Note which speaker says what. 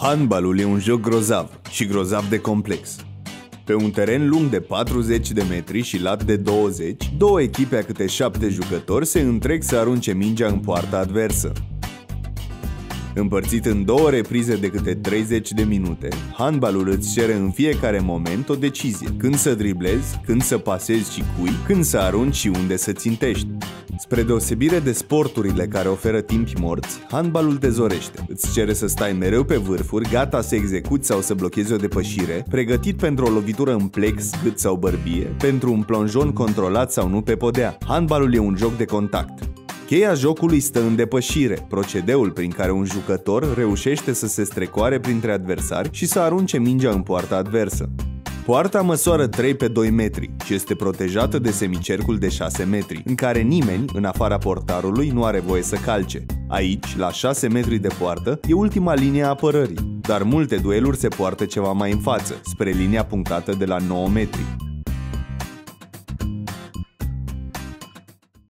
Speaker 1: Handbalul e un joc grozav și grozav de complex. Pe un teren lung de 40 de metri și lat de 20, două echipe a câte 7 jucători se întreg să arunce mingea în poarta adversă. Împărțit în două reprize de câte 30 de minute, handbalul îți cere în fiecare moment o decizie. Când să driblezi, când să pasezi și cui, când să arunci și unde să țintești. Spre deosebire de sporturile care oferă timpi morți, handbalul te zorește. Îți cere să stai mereu pe vârfuri, gata să execuți sau să blochezi o depășire, pregătit pentru o lovitură în plex, gât sau bărbie, pentru un plonjon controlat sau nu pe podea. Handbalul e un joc de contact. Cheia jocului stă în depășire, procedeul prin care un jucător reușește să se strecoare printre adversari și să arunce mingea în poarta adversă. Poarta măsoară 3 pe 2 metri și este protejată de semicercul de 6 metri, în care nimeni, în afara portarului, nu are voie să calce. Aici, la 6 metri de poartă, e ultima linie a apărării, dar multe dueluri se poartă ceva mai în față, spre linia punctată de la 9 metri.